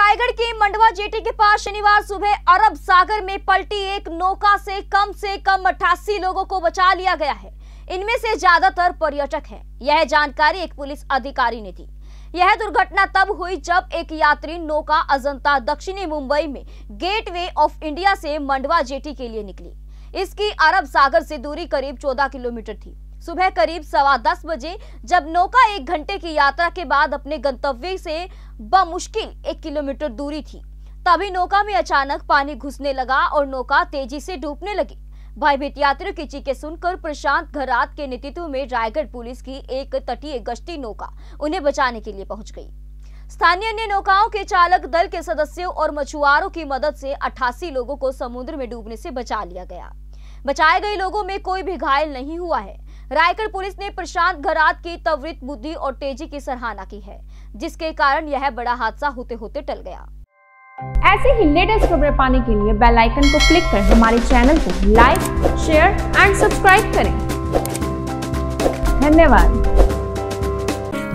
रायगढ़ के मंडवा जेटी के पास शनिवार सुबह अरब सागर में पलटी एक नौका से कम से कम अट्ठासी लोगों को बचा लिया गया है। इनमें से ज़्यादातर पर्यटक हैं। यह जानकारी एक पुलिस अधिकारी ने दी। यह दुर्घटना तब हुई जब एक यात्री नौका अजंता दक्षिणी मुंबई में गेटवे ऑफ़ इंडिया से मंडवा जेटी के लिए निकली। इसकी अरब सागर से दूरी करीब 14 किलोमीटर थी। सुबह करीब सवा दस बजे, जब नौका एक घंटे की यात्रा के बाद अपने गंतव्य से बमुश्किल एक किलोमीटर दूरी थी। तभी नौका में अचानक पानी घुसने लगा और नौका तेज़ी से डूबने लगी। भयभीत यात्रियों की चीखें सुनकर प्रशांत घरात के नेतृत्व में रायगढ़ पुलिस की एक तटीय गश्ती नौका उन्हें बचाने के लिए पहुँच गई। स्थानीय अन्य नौकाओं के चालक दल के सदस्यों और मछुआरों की मदद से 88 लोगों को समुद्र में डूबने से बचा लिया गया। बचाए गए लोगों में कोई भी घायल नहीं हुआ है। रायगढ़ पुलिस ने प्रशांत घरात की त्वरित बुद्धि और तेज़ी की सराहना की है जिसके कारण यह बड़ा हादसा होते होते टल गया। ऐसे ही लेटेस्ट खबरें पाने के लिए बेल आइकन को क्लिक कर हमारे चैनल को लाइक शेयर एंड सब्सक्राइब करें। धन्यवाद।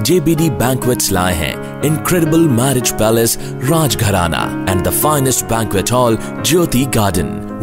JBD Banquets lie हैं incredible marriage palace Rajgharana and the finest banquet hall Jyoti Garden.